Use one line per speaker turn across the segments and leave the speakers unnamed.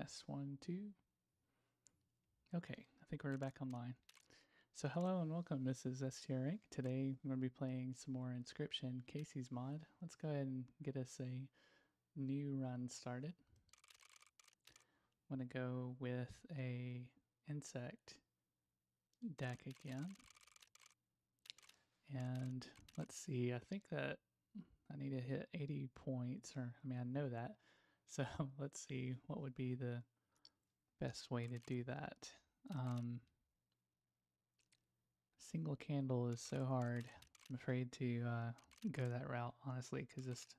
Test one, two. Okay, I think we're back online. So hello and welcome. This is STR Inc. Today I'm going to be playing some more Inscryption, Kaycee's mod. Let's go ahead and get us a new run started. I'm going to go with a insect deck again. And let's see, I think that I need to hit 80 points, or I mean, I know that. So let's see what would be the best way to do that. Um, single candle is so hard. I'm afraid to uh, go that route, honestly, because just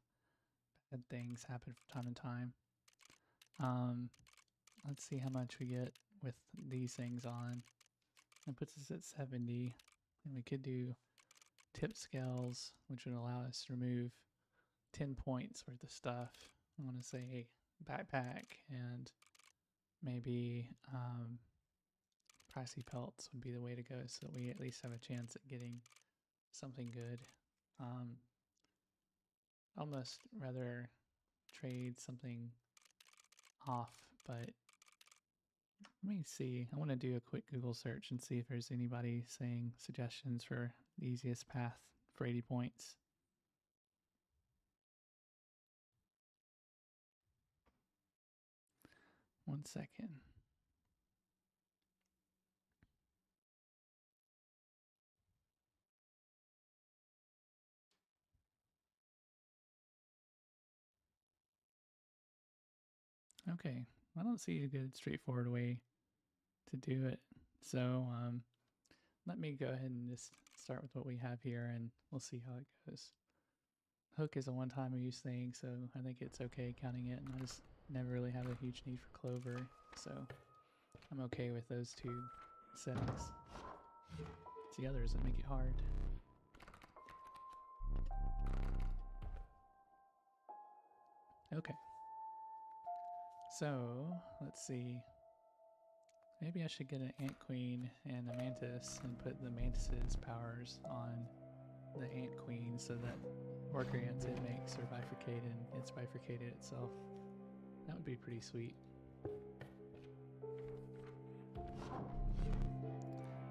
bad things happen from time to time. Um, let's see how much we get with these things on. It puts us at 70, and we could do tip scales, which would allow us to remove 10 points worth of stuff. I want to say backpack and maybe um, pricey pelts would be the way to go so that we at least have a chance at getting something good. Um, almost rather trade something off, but let me see. I want to do a quick Google search and see if there's anybody saying suggestions for the easiest path for 80 points. One second. Okay, I don't see a good straightforward way to do it. So um, let me go ahead and just start with what we have here and we'll see how it goes. Hook is a one-time use thing, so I think it's okay counting it, and I just never really have a huge need for clover, so I'm okay with those two settings. It's the others that make it hard. Okay. So, let's see. Maybe I should get an Ant Queen and a Mantis and put the Mantis's powers on the Ant Queen so that worker ants it makes are bifurcated and it's bifurcated itself. That would be pretty sweet.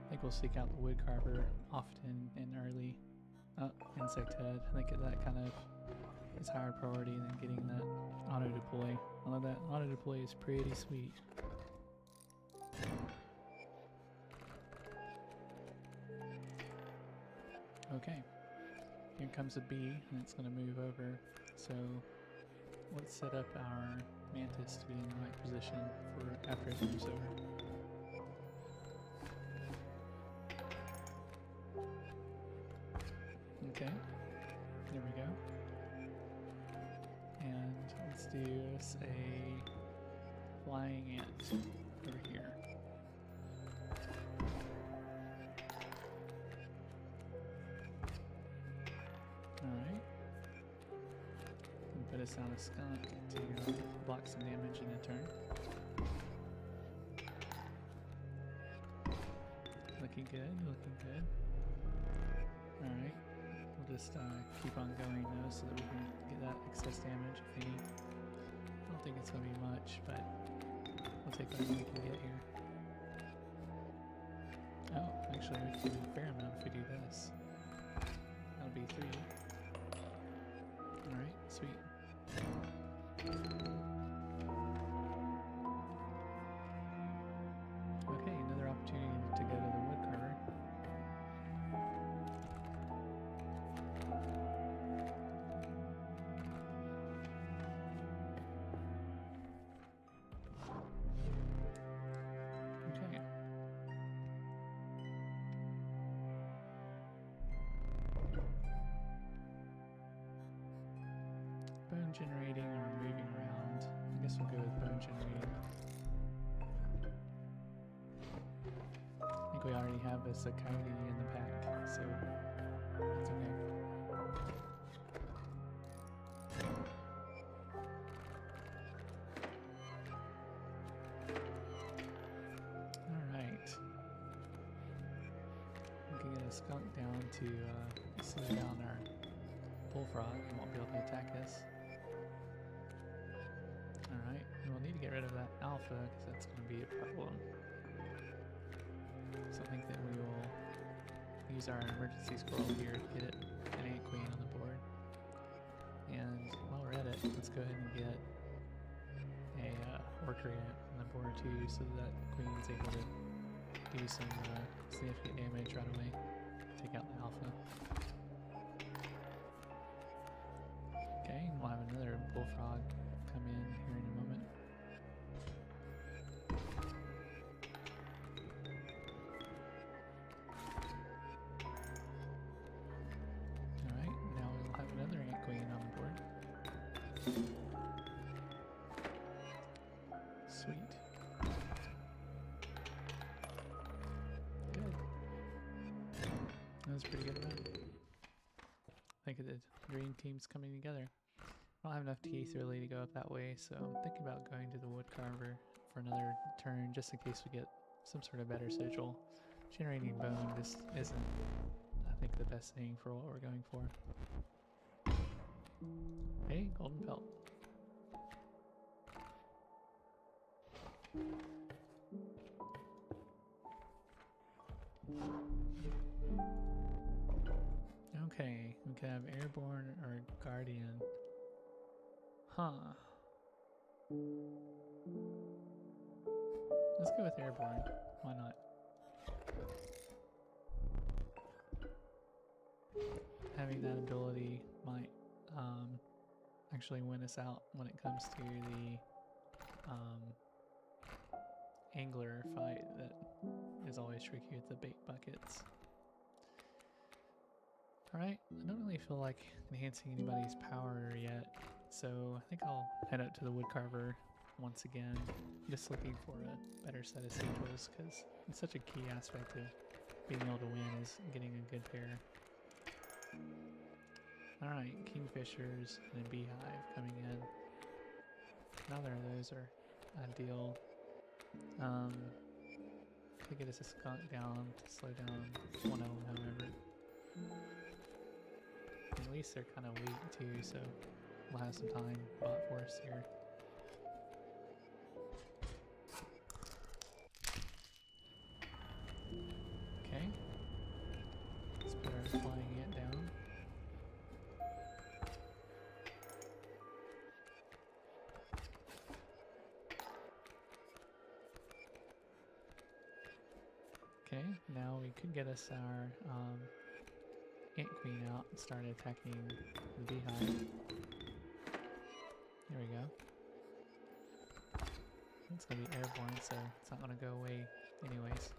I think we'll seek out the woodcarver often and early. Oh, insect head. I think that kind of is higher priority than getting that auto deploy. I love that auto deploy is pretty sweet. Okay, here comes a bee and it's going to move over. So let's set up our mantis to be in the right position for after it moves over. Generating or moving around. I guess we'll go with bone generating. I think we already have a Sakai'di in the pack, so that's okay. Alright. We can get a skunk down to uh, slow down our bullfrog. He won't be able to attack us. We'll need to get rid of that alpha because that's going to be a problem. So I think that we will use our emergency scroll here to get it, an ant queen on the board. And while we're at it, let's go ahead and get a uh, worker ant on the board too, so that queen's able to do some uh, significant damage right away. Take out the alpha. Okay, we'll have another bullfrog come in here in a moment. Was pretty good run. I think the green team's coming together. I don't have enough teeth really to go up that way, so I'm thinking about going to the wood carver for another turn just in case we get some sort of better sigil. Generating bone just isn't, I think, the best thing for what we're going for. Hey, golden pelt. Okay, we can have airborne or guardian. Huh. Let's go with airborne. Why not? Having that ability might um, actually win us out when it comes to the um, angler fight that is always tricky with the bait buckets. Alright, I don't really feel like enhancing anybody's power yet, so I think I'll head out to the woodcarver once again, just looking for a better set of sigils, because it's such a key aspect of being able to win is getting a good pair. Alright, kingfishers and a beehive coming in. Neither of those are ideal. Um, could get a skunk down to slow down one of them. At least they're kind of weak too, so we'll have some time bought for us here. Okay. Put our flying ant down. Okay, now we could get us our um, ant queen out and start attacking the beehive. There we go. It's gonna be airborne, so it's not gonna go away anyways.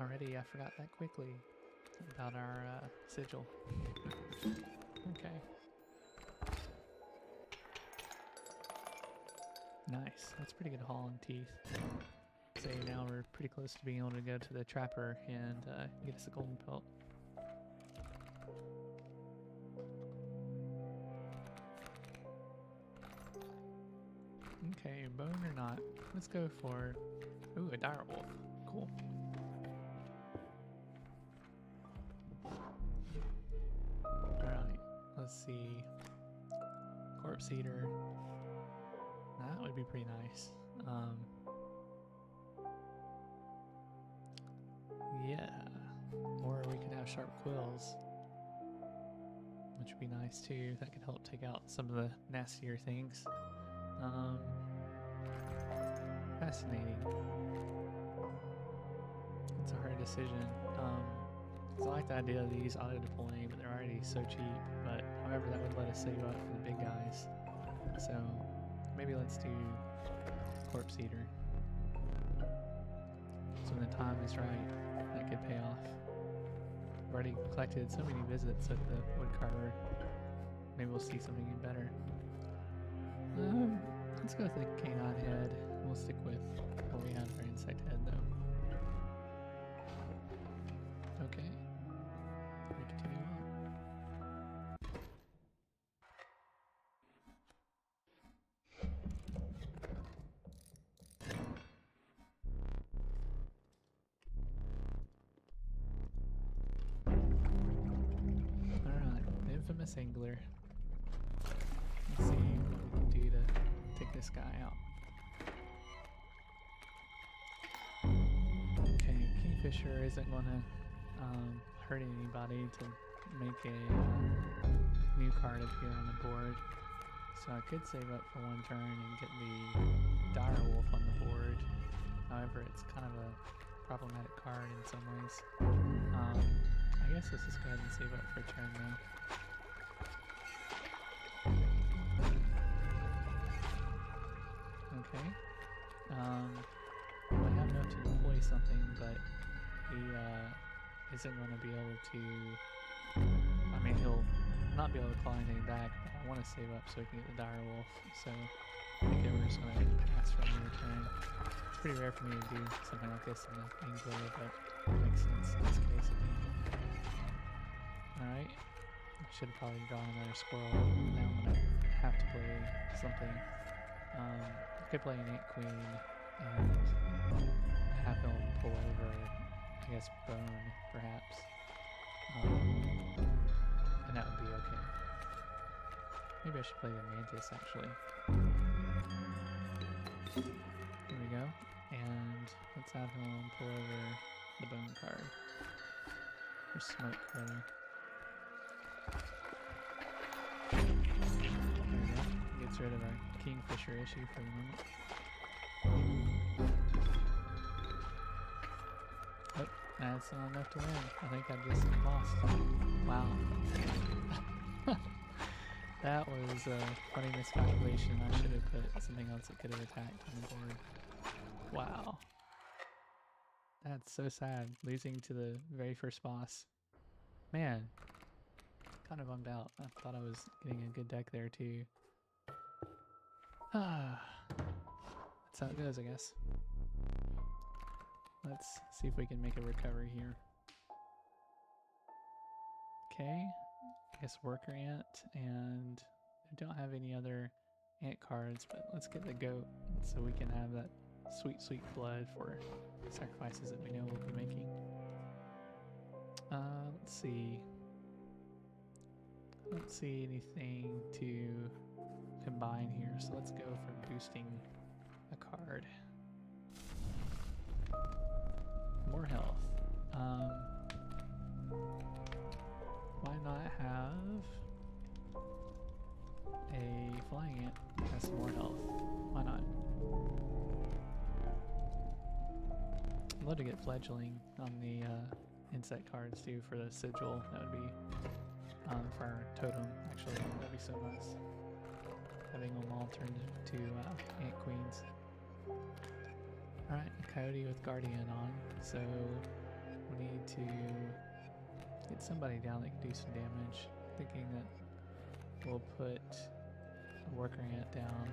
Already, I forgot that quickly about our uh, sigil. Okay. Nice. That's pretty good haul in teeth. Say now we're pretty close to being able to go to the trapper and uh, get us a golden pelt. Okay, bone or not. Let's go for ooh a dire wolf. Cool. Alright, let's see. Corpse eater. That would be pretty nice. Um, yeah. Or we could have sharp quills. Which would be nice too. That could help take out some of the nastier things. Um, fascinating. It's a hard decision. Um, I like the idea of these auto deploying, but they're already so cheap. But however, that would let us save up for the big guys. So maybe let's do corpse eater. So when the time is right, could pay off. I've already collected so many visits at the woodcarver. Maybe we'll see something even better. Um, let's go with the canine head. We'll stick with what we had for insect head though. Infamous angler. Let's see what we can do to take this guy out. Okay, Kingfisher isn't going to um, hurt anybody to make a new card appear on the board. So I could save up for one turn and get the Dire Wolf on the board. However, it's kind of a problematic card in some ways. Um, I guess let's just go ahead and save up for a turn though. He uh, isn't going to be able to. I mean, he'll not be able to claw anything back, but I want to save up so we can get the Dire Wolf. So I think we're just going to pass for another turn. It's pretty rare for me to do something like this in the Angler, but it makes sense in this case, think. Alright. I should have probably drawn another squirrel. Now I'm going to have to play something. Um, I could play an Ant Queen and have him pull over, I guess, Bone, perhaps. Um, and that would be okay. Maybe I should play the Mantis, actually. Here we go. And let's have him pull over the Bone card. Or Smoke, rather. There we go. Gets rid of our Kingfisher issue for the That's not enough to win. I think I just lost. Wow. that was a funny miscalculation. I should have put something else that could have attacked on the board. Wow. That's so sad. Losing to the very first boss. Man. Kind of bummed out. I thought I was getting a good deck there too. Ah. That's how it goes, I guess. Let's see if we can make a recovery here. Okay, I guess worker ant, and I don't have any other ant cards, but let's get the goat so we can have that sweet, sweet blood for sacrifices that we know we'll be making. Uh, let's see. I don't see anything to combine here, so let's go for boosting a card. More health. Um, why not have a flying ant that has some more health? Why not? I'd love to get fledgling on the uh, insect cards too for the sigil. That would be um, for our totem. Actually, that'd be so nice. Having them all turned to uh, ant queens. Alright, Coyote with Guardian on, so we need to get somebody down that can do some damage. Thinking that we'll put a worker ant down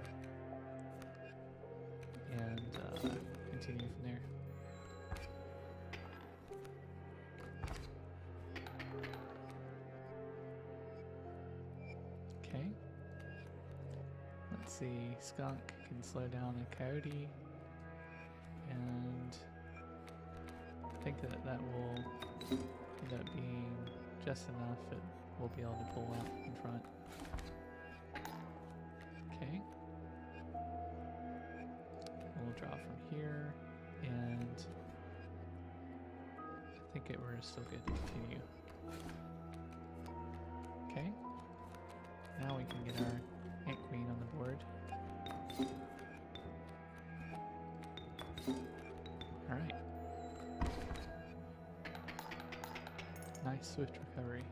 and uh, continue from there. Okay. Let's see, Skunk can slow down a Coyote think that that will end up being just enough that we'll be able to pull out in front. Okay. We'll draw from here, and I think it we're still good to continue. Okay. Now we can get our swift recovery.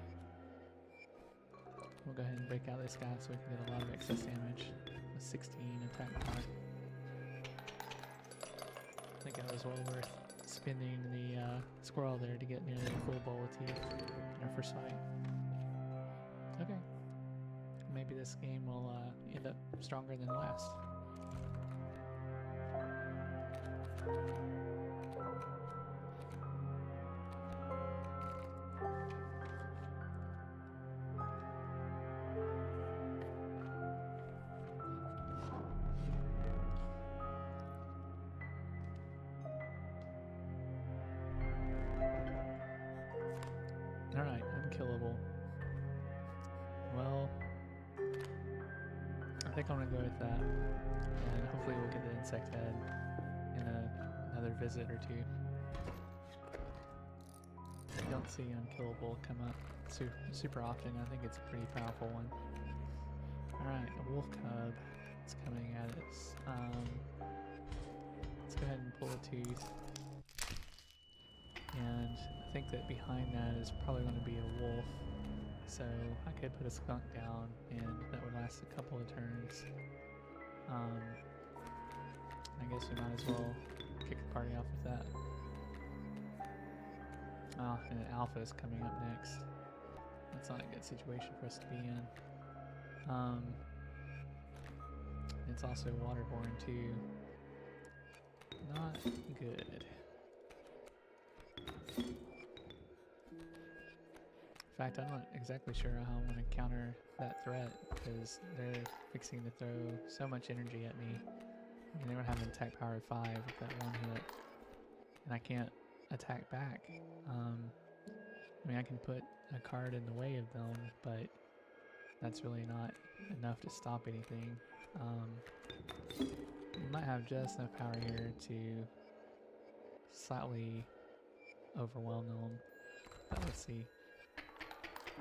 We'll go ahead and break out this guy so we can get a lot of excess damage. A 16 attack power. I think that was well worth spending the uh, squirrel there to get nearly a full bowl of tea in our first fight. Okay. Maybe this game will uh, end up stronger than last. Unkillable. Well, I think I'm gonna go with that, and hopefully we'll get the insect head in a, another visit or two. I don't see Unkillable come up super, super often. I think it's a pretty powerful one. Alright, a wolf cub is coming at us. Um, let's go ahead and pull a tooth. And think that behind that is probably going to be a wolf. So I could put a skunk down and that would last a couple of turns. Um, I guess we might as well kick the party off with that. Oh, and an alpha is coming up next. That's not a good situation for us to be in. Um, it's also waterborne too. Not good. In fact, I'm not exactly sure how I'm going to counter that threat because they're fixing to throw so much energy at me. I mean, going to have an attack power of 5 with that one hit. And I can't attack back. Um, I mean, I can put a card in the way of them, but that's really not enough to stop anything. Um, might have just enough power here to slightly overwhelm them, but let's see.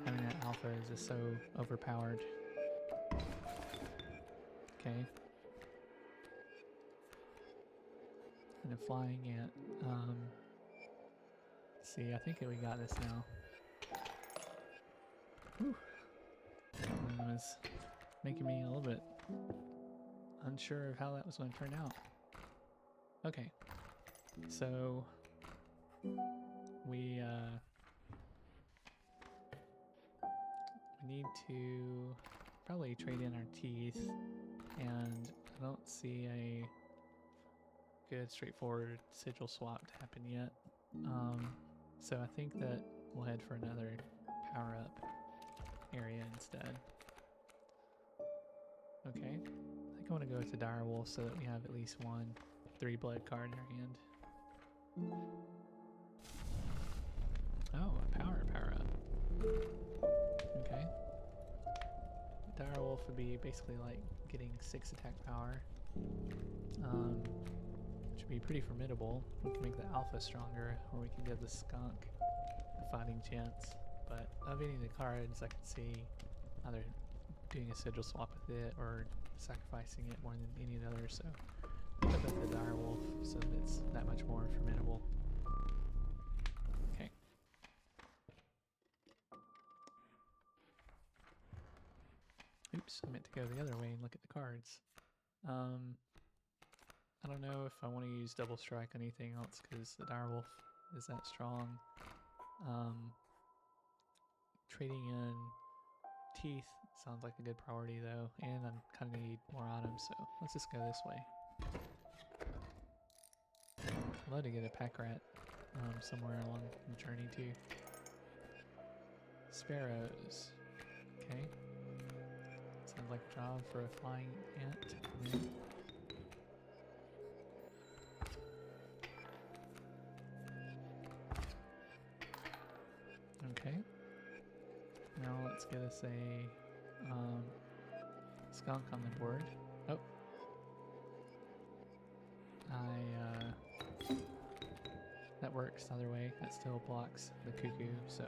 Having that alpha is just so overpowered. Okay. And a flying ant. Um, see, I think we got this now. Whew. That one was making me a little bit unsure of how that was going to turn out. Okay. So, we, uh, we need to probably trade in our teeth, and I don't see a good straightforward sigil swap to happen yet. Um, so I think that we'll head for another power up area instead. Okay, I think I want to go with the dire wolf so that we have at least one three blood card in our hand. Oh, a power power up. Okay. Dire wolf would be basically like getting six attack power. Um, which would be pretty formidable. We can make the alpha stronger, or we can give the skunk a fighting chance. But of any of the cards, I can see either doing a sigil swap with it or sacrificing it more than any of the others. So put up the dire wolf so that it's that much more formidable. Oops, I meant to go the other way and look at the cards. Um, I don't know if I want to use double strike on anything else because the direwolf is that strong. Um, trading in teeth sounds like a good priority though, and I'm kind of need more items, so let's just go this way. I'd love to get a pack rat um, somewhere along the journey too. Sparrows. Okay. Like job for a flying ant. Yeah. Okay. Now let's get us a um, skunk on the board. Oh. I, uh, that works the other way. That still blocks the cuckoo, so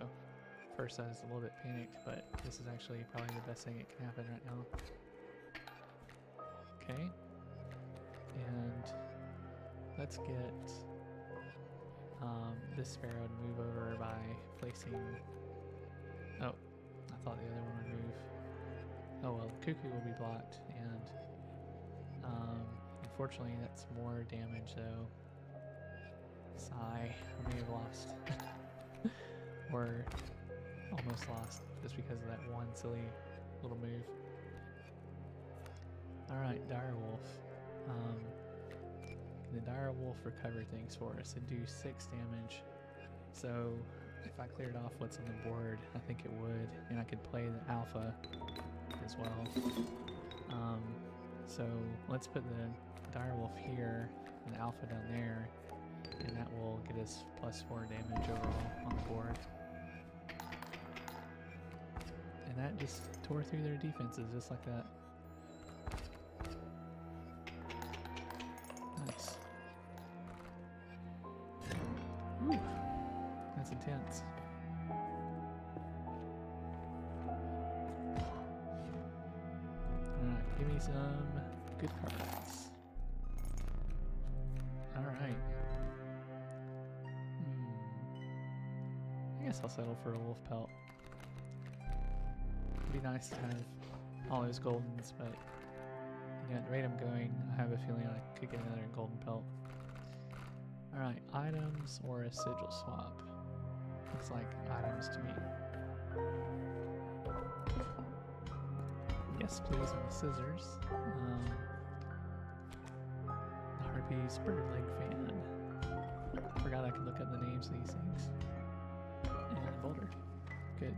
first I was a little bit panicked, but this is actually probably the best thing that can happen right now. Okay. And let's get um, this sparrow to move over by placing... Oh, I thought the other one would move. Oh well, the cuckoo will be blocked, and um, unfortunately that's more damage though. Sigh, I may have lost. or almost lost just because of that one silly little move. Alright, Direwolf. Um, the Direwolf recover things for us and do 6 damage. So if I cleared off what's on the board, I think it would. And I could play the Alpha as well. Um, so let's put the Direwolf here and the Alpha down there. And that will get us plus 4 damage overall just tore through their defenses just like that. Nice to have all those goldens, but you know, at the rate I'm going, I have a feeling I could get another golden pelt. Alright, items or a sigil swap. Looks like items to me. Yes, please, on the scissors. Um, the Harpy's bird leg fan. Forgot I could look up the names of these things. And boulder. Good.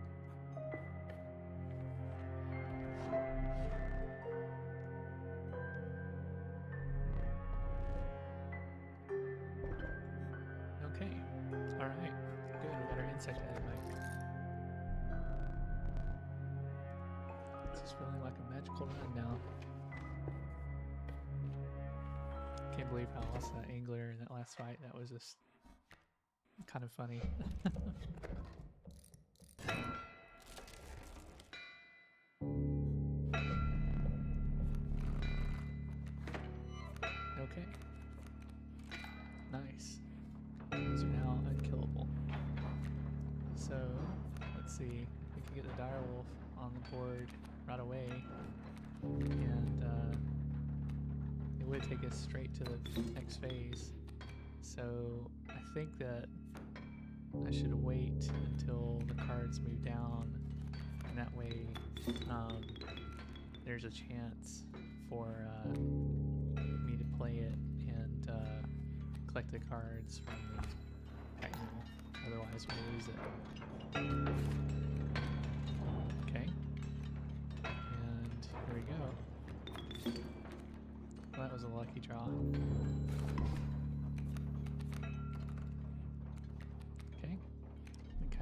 Fight. That was just kind of funny. okay. Nice. These are now unkillable. So, let's see. We can get the direwolf on the board right away. And uh, it would take us straight to the next phase. So, I think that I should wait until the cards move down. And that way, um, there's a chance for uh, me to play it and uh, collect the cards from the pack. Otherwise, we'll lose it. Okay. And here we go. Well, that was a lucky draw.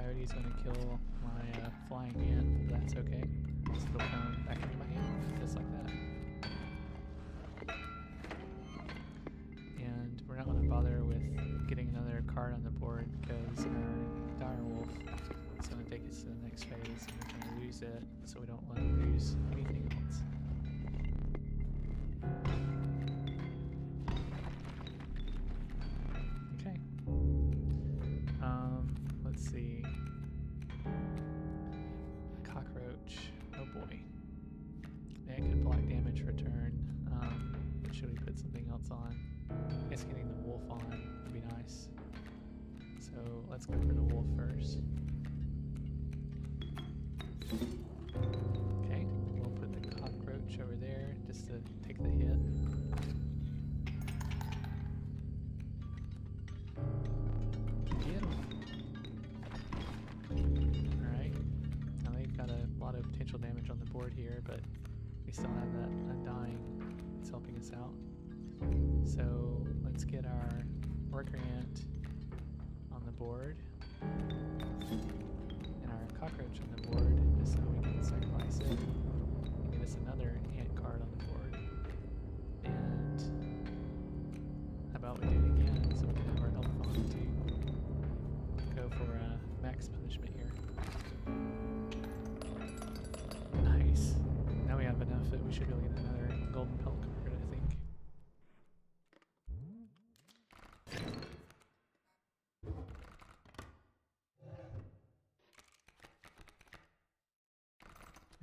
Coyote's gonna kill my uh, flying ant, but that's okay. So it'll come back into my hand, just like that. And we're not to bother with getting another card on the board because our direwolf is going to take us to the next phase and we're to lose it so we don't want to lose anything else. Um, should we put something else on? I guess getting the wolf on would be nice. So let's go for the wolf first. Okay, we'll put the cockroach over there just to take the hit. Alright. Now they've got a lot of potential damage on the board here, but we still have that undying. It's helping us out. So let's get our worker ant on the board and our cockroach on the board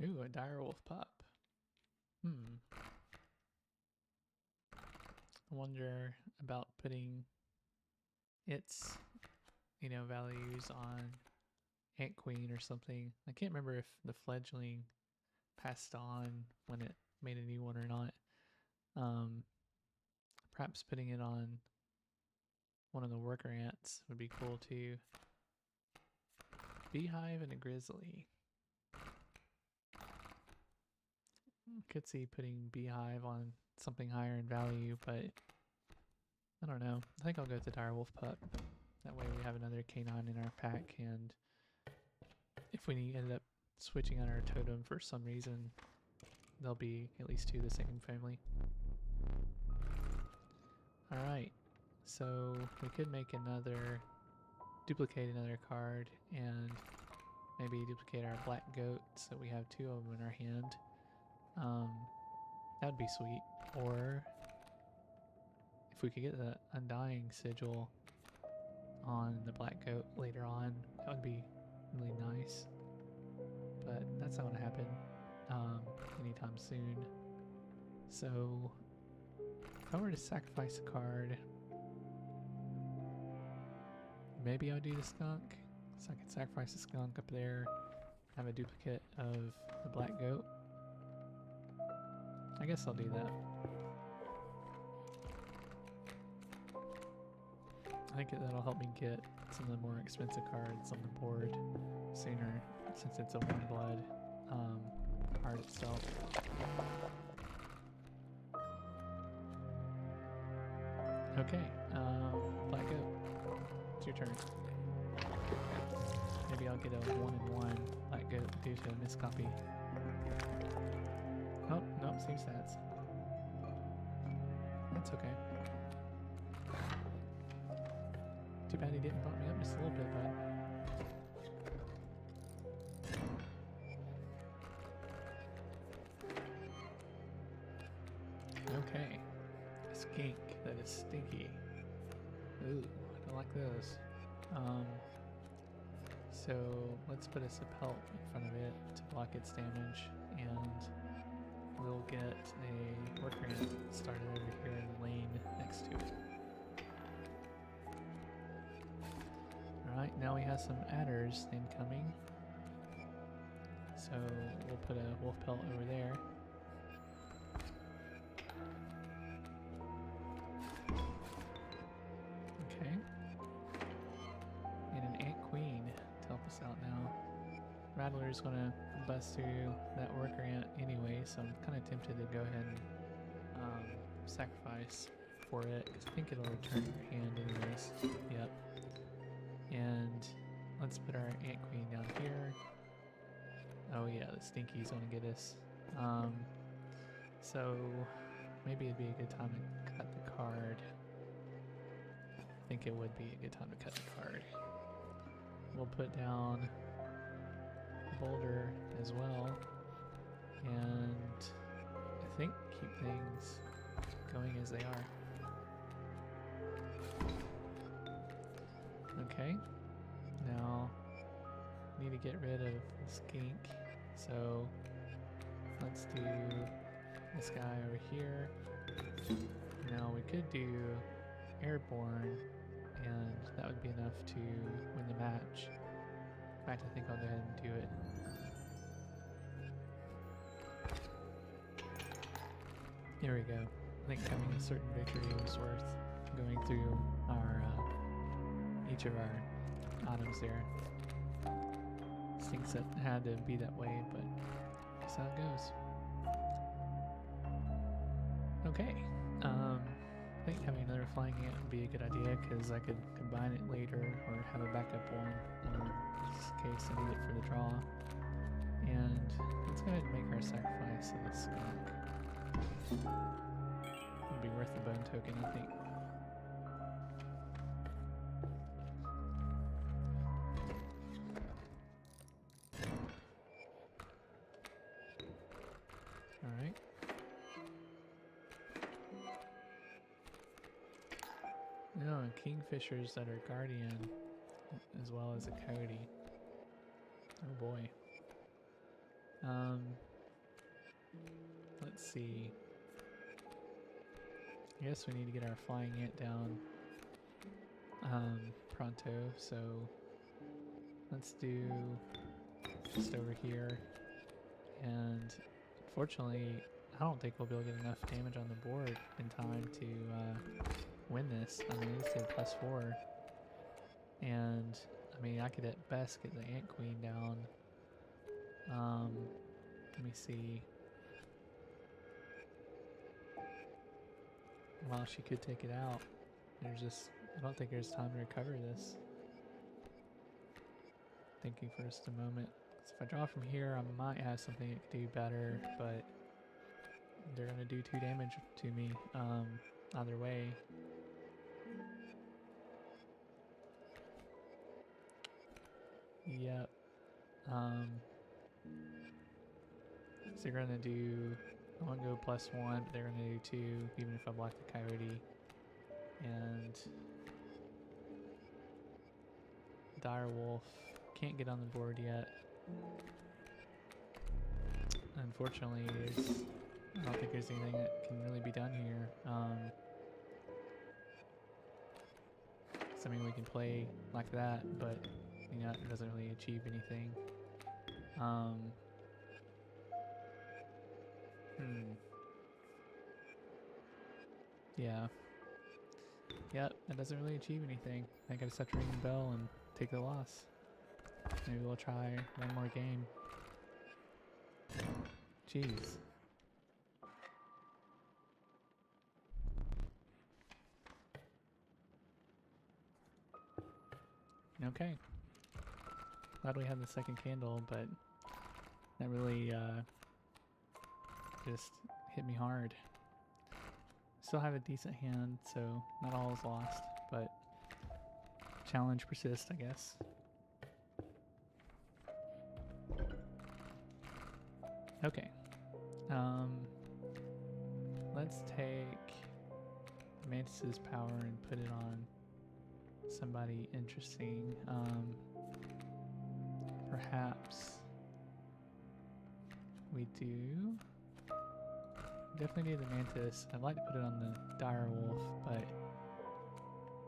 Ooh, a direwolf pup. Hmm. I wonder about putting its, you know, values on Ant Queen or something. I can't remember if the fledgling passed on when it made a new one or not. Um, perhaps putting it on one of the worker ants would be cool too. Beehive and a grizzly. Could see putting beehive on something higher in value, but I don't know. I think I'll go with the direwolf pup. That way we have another canine in our pack, and if we end up switching on our totem for some reason, there'll be at least two of the same family. Alright, so we could make another duplicate another card and maybe duplicate our black goat so we have two of them in our hand. Um, that'd be sweet. Or if we could get the Undying Sigil on the black goat later on, that would be really nice. But that's not going to happen um, anytime soon. So if I were to sacrifice a card, maybe I'll do the skunk. So I could sacrifice the skunk up there, have a duplicate of the black goat. I guess I'll do that. I think that'll help me get some of the more expensive cards on the board sooner since it's a one blood um, card itself. Okay, um, Black Goat, it's your turn. Maybe I'll get a one and one Black Goat due to a miscopy. Same stats. That's okay. Too bad he didn't bump me up just a little bit, but Okay. A skink that is stinky. Ooh, I don't like those. Um, so let's put a Sepelt in front of it to block its damage, and we'll get a work ant started over here in the lane next to it. Alright, now we have some adders incoming. So we'll put a wolf pelt over there. Okay. And an Ant Queen to help us out now. Rattler's gonna bust through that worker ant anyway, so I'm kind of tempted to go ahead and um, sacrifice for it, I think it'll return your hand anyways. Yep. And let's put our Ant Queen down here. Oh yeah, the Stinky's gonna get us. Um, so maybe it'd be a good time to cut the card. I think it would be a good time to cut the card. We'll put down Boulder as well, and I think keep things going as they are. Okay, now need to get rid of the skink, so let's do this guy over here. Now we could do airborne, and that would be enough to win the match. In fact, I think I'll go ahead and do it. Here we go. I think having a certain victory was worth going through our uh, each of our items there. Thinks that had to be that way, but that's how it goes. Okay. Um, I think having another flying ant would be a good idea because I could combine it later or have a backup one um, in case I need it for the draw. And let's go ahead and make our sacrifice of the skunk. It'll be worth the bone token, I think. And kingfishers that are guardian, as well as a coyote. Oh boy. Um, let's see. I guess we need to get our flying ant down um, pronto, so let's do just over here. And unfortunately, I don't think we'll be able to get enough damage on the board in time to uh, win this. I mean, it's a plus four. And, I mean, I could at best get the Ant Queen down. Um, let me see. Well, she could take it out. There's just, I don't think there's time to recover this. Thinking for just a moment. If I draw from here, I might have something that could do better, but they're gonna do two damage to me um, either way. Yep. Um, so you're gonna do. I want to go plus one, but they're gonna do two, even if I block the coyote. And dire wolf can't get on the board yet. Unfortunately, I don't think there's anything that can really be done here. Um, mean, we can play like that, but know, it doesn't really achieve anything. Um, hmm. Yeah. Yep, it doesn't really achieve anything. I think I just have to ring the bell and take the loss. Maybe we'll try one more game. Jeez. Okay. Glad we had the second candle, but that really uh, just hit me hard. Still have a decent hand, so not all is lost, but challenge persists, I guess. Okay. Um, let's take Mantis's power and put it on somebody interesting. Um, perhaps we do. Definitely need the Mantis. I'd like to put it on the Dire Wolf, but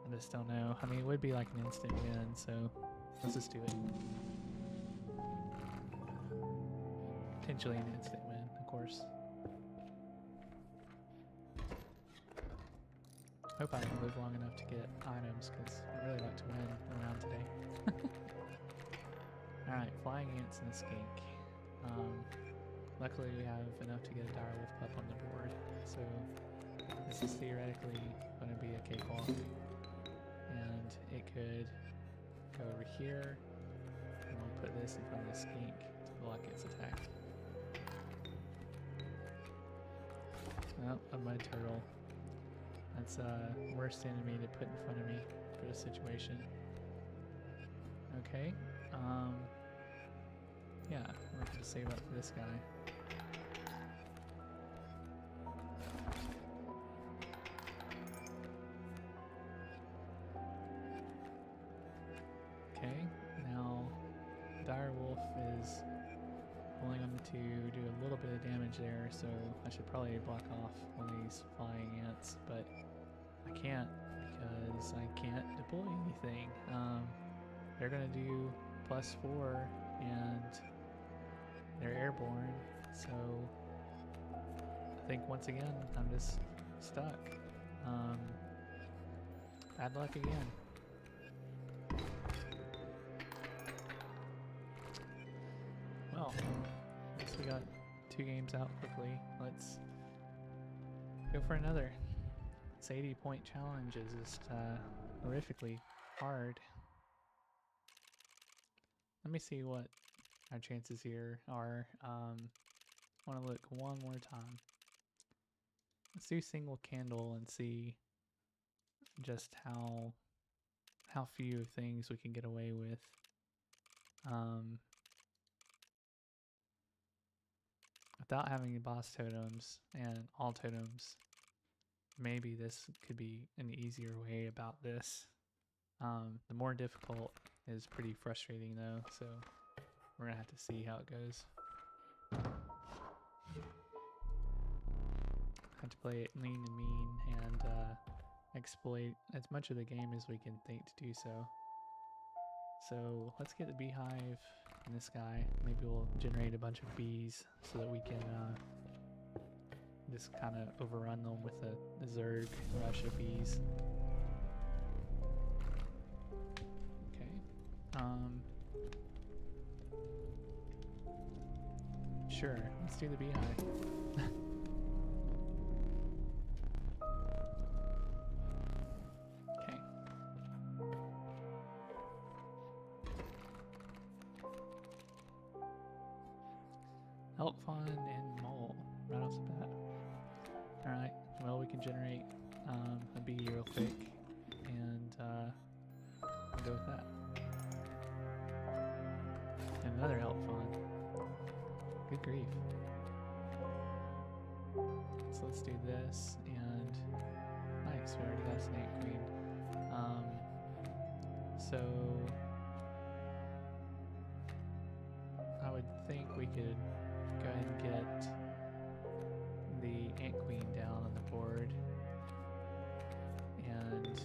I just don't know. I mean, it would be like an instant win, so let's just do it. Potentially an instant win, of course. Hope I can live long enough to get items, because I'd really like to win around today. Alright, Flying Ants and a Skink. Um, luckily we have enough to get a Dire Wolf Pup on the board, so this is theoretically going to be a cakewalk. And it could go over here, and we'll put this in front of the Skink to block its attack. Oh, a mud turtle. That's uh worst enemy to put in front of me for this situation. Okay. Um yeah, we're gonna save up for this guy. Okay, now Dire Wolf is going to do a little bit of damage there, so I should probably block off one of these flying ants, but I can't because I can't deploy anything. Um, they're going to do plus four and they're airborne, so I think once again I'm just stuck. Um, bad luck again. Well, I guess we got two games out quickly. Let's go for another. This 80 point challenge is just uh, horrifically hard. Let me see what our chances here are. Um, want to look one more time. Let's do single candle and see just how how few things we can get away with. Um, without having the boss totems and all totems, maybe this could be an easier way about this. Um, the more difficult is pretty frustrating though, so we're gonna have to see how it goes. Have to play it lean and mean and uh, exploit as much of the game as we can think to do so. So let's get the beehive and this guy. Maybe we'll generate a bunch of bees so that we can uh, just kind of overrun them with a, a Zerg rush of bees. Okay. Um. Sure. Let's do the beehive. Good grief. So let's do this and nice, we already got snake queen. Um, so I would think we could go ahead and get the ant queen down on the board and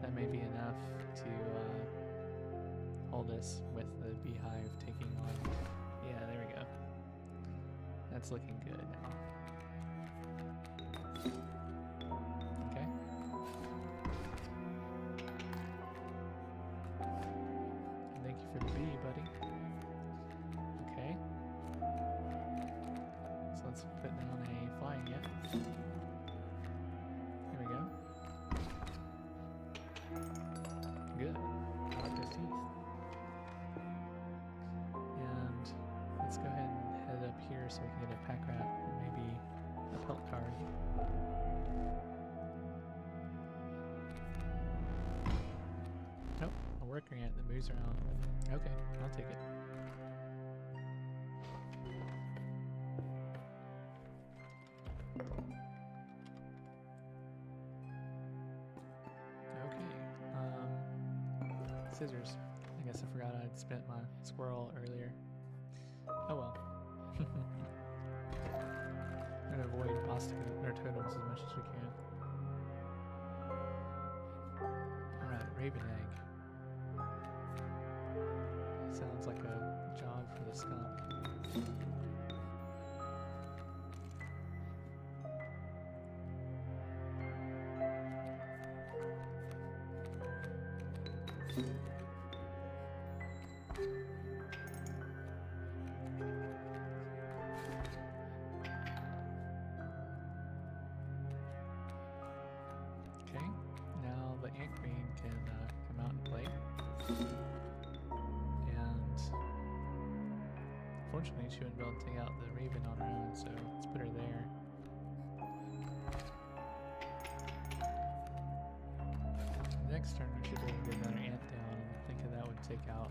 that may be enough to uh, hold us with the beehive taking on. That's looking good Nope, at that moves around. Okay, I'll take it. Okay. Um, scissors. I guess I forgot I'd spent my squirrel earlier. Oh well. I'm gonna avoid pasta or totems as much as we can. Alright, raven Sounds like a job for the skunk. Okay, now the ant queen can uh, come out and play. Fortunately, she wouldn't be able to take out the raven on her own, so let's put her there. Next turn, I should be able to get another ant down, and I think that would take out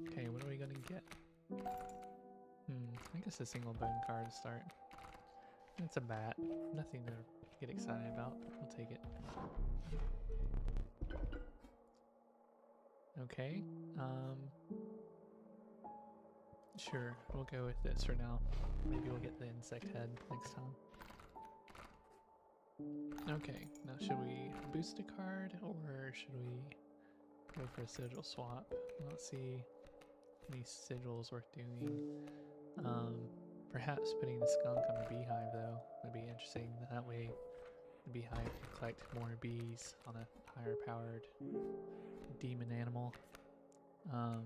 Okay, what are we gonna get? Hmm, I guess a single bone card to start. It's a bat. Nothing to get excited about. We'll take it. Okay. Um. Sure, we'll go with this for now. Maybe we'll get the insect head next time. Okay, now should we boost a card or should we go for a sigil swap? Let's see any sigils worth doing. Um, perhaps putting the skunk on the beehive though would be interesting. That way the beehive can collect more bees on a higher powered demon animal. Um,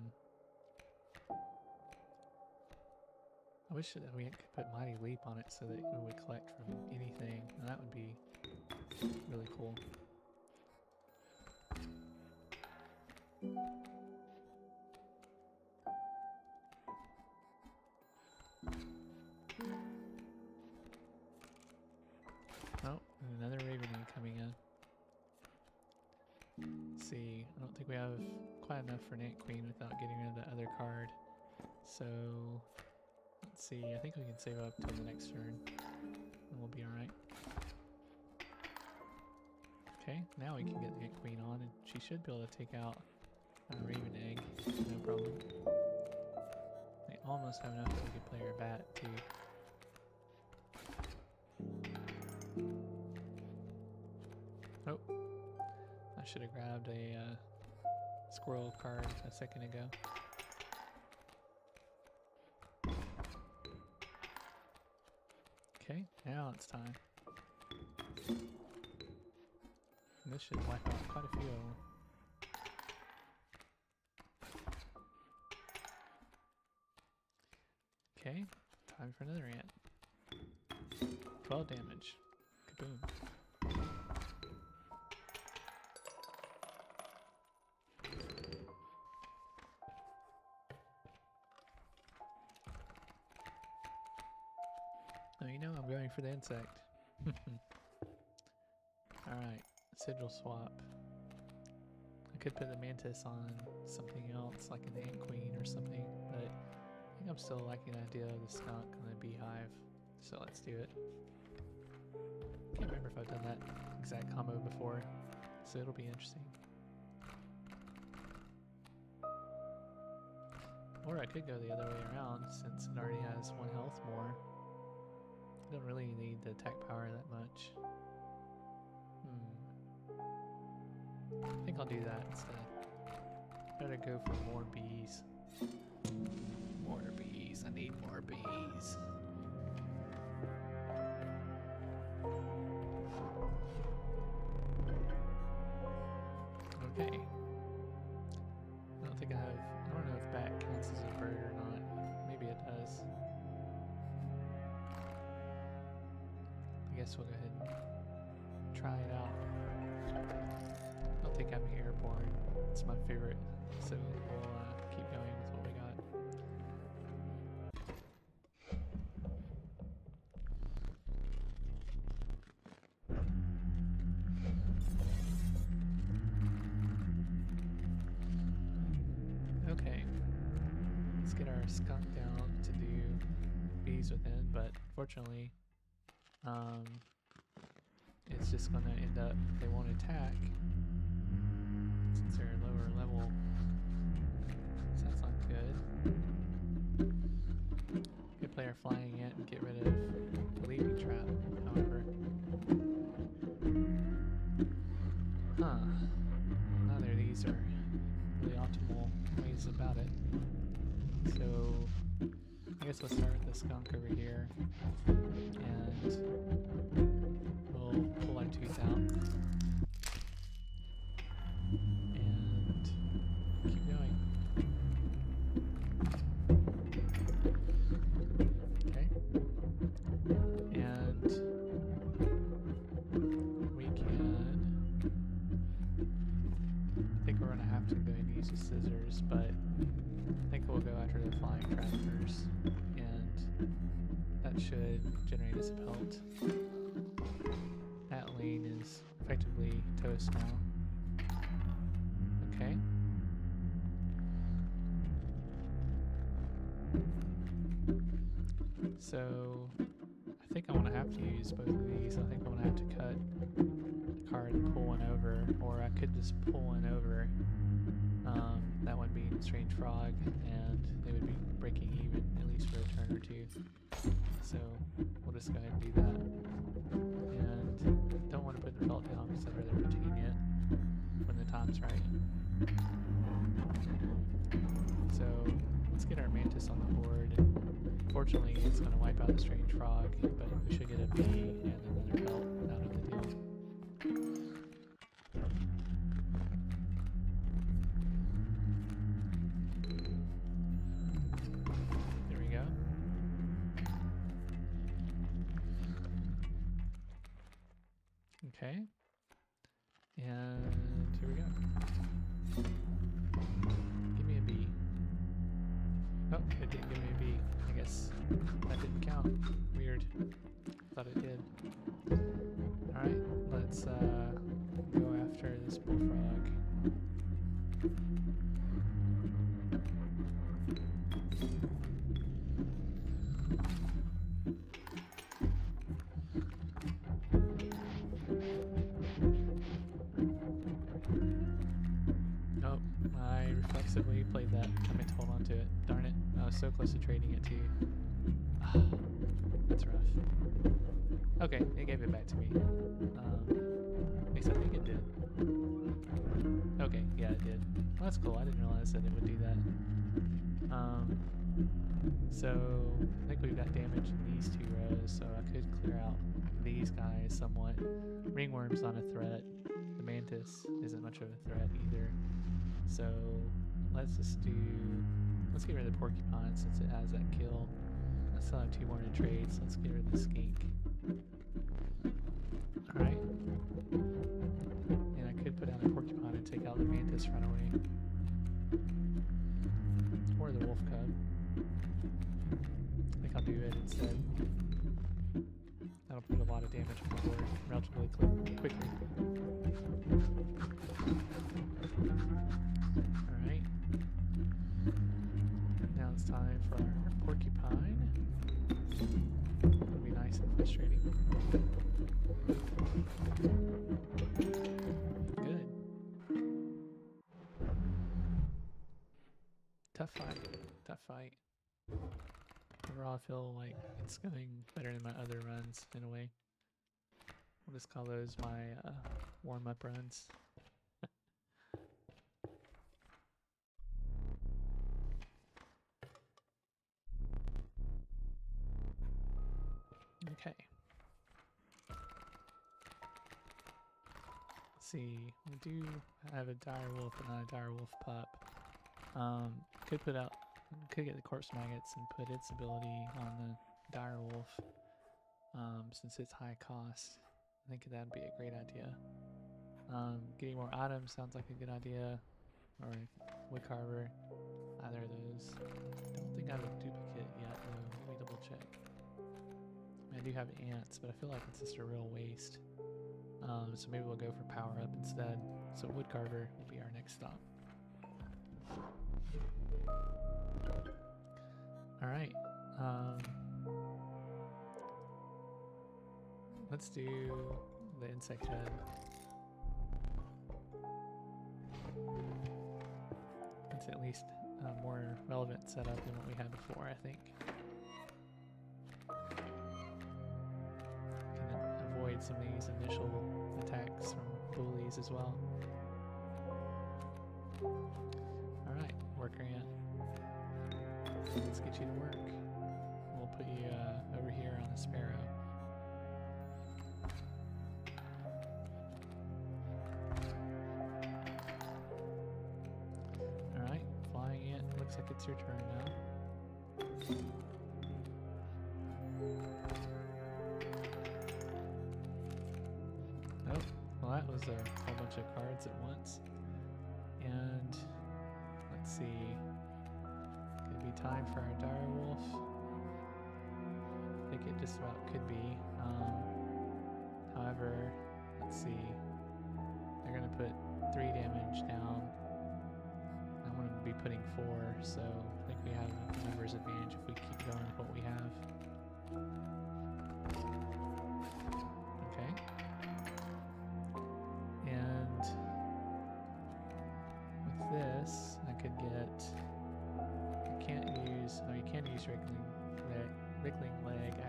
I wish that we could put Mighty Leap on it so that it would collect from anything. That would be really cool. So, let's see, I think we can save up till the next turn and we'll be alright. Okay, now we can get the Queen on and she should be able to take out a Raven Egg, no problem. They almost have enough that we play her bat too. Oh, I should have grabbed a uh, squirrel card a second ago. Now it's time. And this should wipe out quite a few of them. Okay, time for another ant. 12 damage. Kaboom. You know, I'm going for the insect. Alright, sigil swap. I could put the mantis on something else, like an ant queen or something, but I think I'm still liking the idea of the skunk and the beehive. So let's do it. Can't remember if I've done that exact combo before, so it'll be interesting. Or I could go the other way around since it already has one health more. Don't really need the attack power that much. Hmm. I think I'll do that instead. Better go for more bees. More bees. I need more bees. Okay. I don't think I have. I don't know if bat counts as a bird or not. Maybe it does. Guess we'll go ahead and try it out. I don't think I'm airborne. It's my favorite, so we'll uh, keep going with what we got. Okay, let's get our skunk down to do bees within, but fortunately, um, it's just gonna end up, they won't attack since they're lower level. So that's not good. Good player flying it and get rid of the leaping trap, however. Huh. Neither of these are really optimal ways about it. So I guess we'll start with the skunk over here. Or I could just pull one over. Um, that one being Strange Frog, and they would be breaking even at least for a turn or two. So we'll just go ahead and do that. And don't want to put the belt down because I'd rather retain it when the time's right. So let's get our mantis on the board. Fortunately, it's going to wipe out the strange frog, but we should get a bee and another belt Ah, That's rough. Okay, it gave it back to me. Um, I think it did. Okay, yeah, it did. Well, that's cool. I didn't realize that it would do that. Um, so I think we've got damage in these two rows, so I could clear out these guys somewhat. Ringworm's not a threat. The mantis isn't much of a threat either. So let's just do. Let's get rid of the porcupine since it has that kill. I still have two more to trade, so let's get rid of the skink. Alright. Fight. Overall, I feel like it's going better than my other runs in a way. We'll just call those my uh, warm up runs. Okay. Let's see, we do have a dire wolf and not a dire wolf pup. Um, could put out, could get the corpse maggots and put its ability on the dire wolf. Um, since it's high cost, I think that'd be a great idea. Um, getting more items sounds like a good idea, or wood carver, either of those. I don't think I have a duplicate yet though. Let me double check. I, mean, I do have ants, but I feel like it's just a real waste. Um, so maybe we'll go for power up instead. So wood carver will be our next stop. All right. Um, let's do the insect head. It's at least a more relevant setup than what we had before, I think. Can avoid some of these initial attacks from bullies as well. Alright, worker ant. Let's get you to work. We'll put you uh, over here on the sparrow. Alright, flying ant. Looks like it's your turn now. Nope. Well, that was a whole bunch of cards at once. And let's see. Time for our dire wolf. I think it just about could be. Um, however, let's see. They're gonna put three damage down. I'm gonna be putting four, so I think we have a numbers advantage if we keep going with what we have. Okay.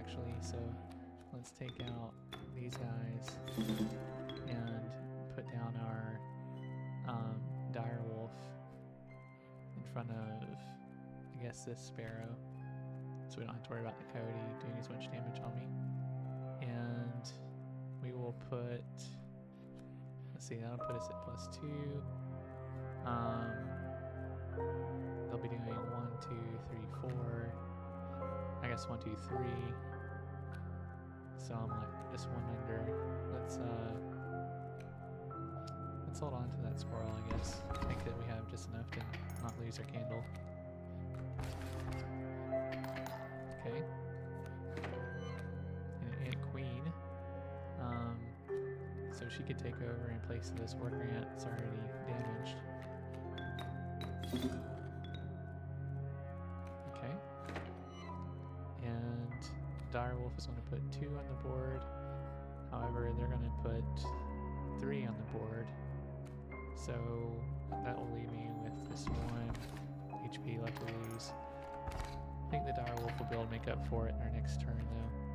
Actually. So let's take out these guys and put down our um, dire wolf in front of, I guess, this sparrow. So we don't have to worry about the coyote doing as much damage on me. And we will put. Let's see, that'll put us at plus two. Um, they'll be doing one, two, three, four. I guess one, two, three. So I'm like just one under. Let's uh, let's hold on to that squirrel. I guess. I think that we have just enough to not lose our candle. Okay. And an ant queen. Um, so she could take over in place of this worker ant that's already damaged. Put two on the board. However, they're going to put three on the board. So that will leave me with this one HP left to lose. I think the Dire Wolf will be able to make up for it in our next turn, though.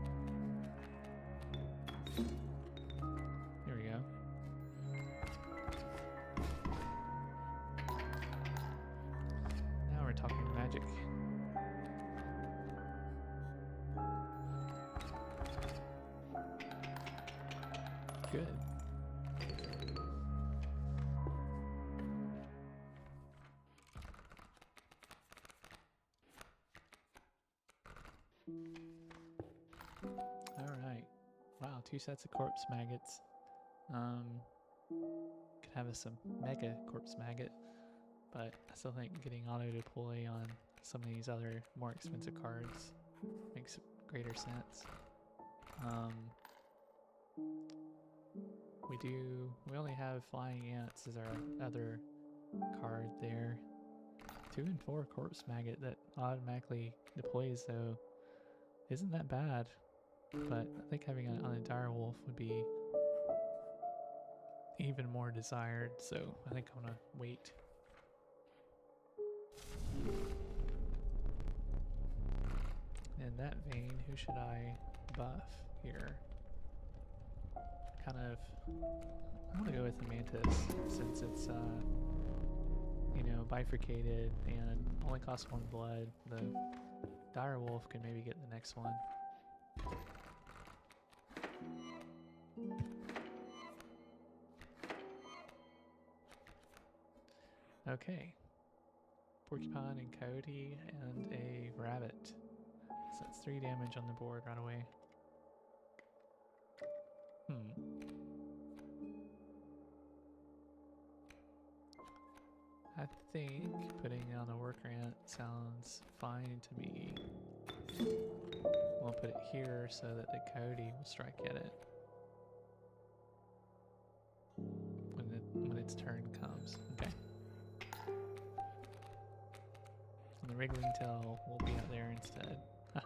Sets of corpse maggots. Um, could have some mega corpse maggot, but I still think getting auto deploy on some of these other more expensive cards makes greater sense. Um, we do, we only have flying ants as our other card there. Two and four corpse maggot that automatically deploys though isn't that bad, but I think having an, an dire wolf would be even more desired, so I think I'm gonna wait. In that vein, who should I buff here? Kind of, I'm gonna go with the mantis since it's, uh, you know, bifurcated and only costs one blood. The dire wolf can maybe get the next one. Okay. Porcupine and coyote and a rabbit. So that's three damage on the board right away. Hmm. I think putting down the worker ant sounds fine to me. We'll put it here so that the coyote will strike at it when it when its turn comes. The wriggling tail will be out there instead.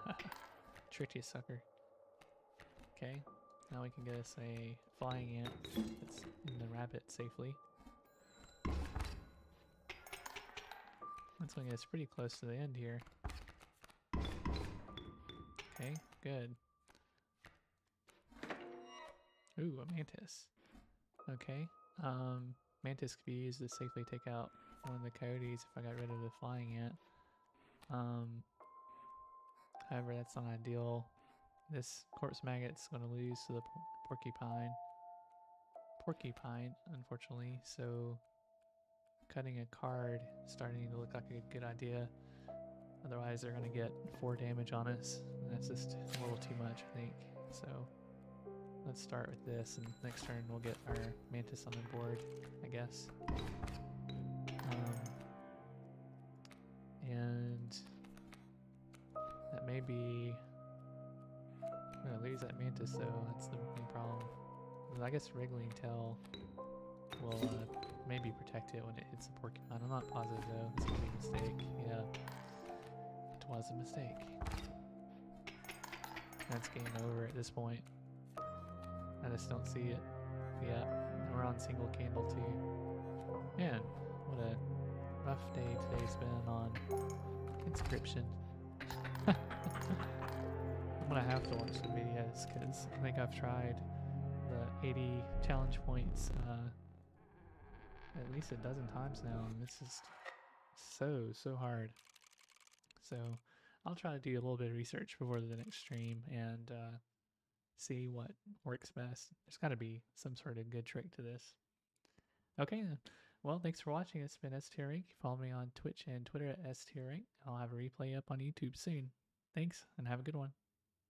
Tricked you, sucker. Okay, now we can get us a flying ant that's in the rabbit safely. That's going to get us pretty close to the end here. Okay, good. Ooh, a mantis. Okay, um, mantis could be used to safely take out one of the coyotes if I got rid of the flying ant. Um, however, that's not ideal. This corpse maggot's going to lose to the porcupine. Porcupine, unfortunately, so cutting a card starting to look like a good idea. Otherwise, they're going to get four damage on us. And that's just a little too much, I think. So let's start with this, and next turn we'll get our mantis on the board, I guess. Um, that may be. I'm gonna lose that mantis though. That's the main problem. I guess wriggling tail will uh, maybe protect it when it hits the porcupine. I'm not positive though. This could be a mistake. Yeah, it was a mistake. That's game over at this point. I just don't see it. Yeah, we're on single candle too. Man, what a rough day today's been on Inscryption. I'm gonna have to watch the videos because I think I've tried the 80 challenge points uh, at least a dozen times now, and this is so, so hard. So I'll try to do a little bit of research before the next stream and uh, see what works best. There's got to be some sort of good trick to this. Okay then. Well, thanks for watching. It's been STRank. Follow me on Twitch and Twitter at STRank. I'll have a replay up on YouTube soon. Thanks, and have a good one.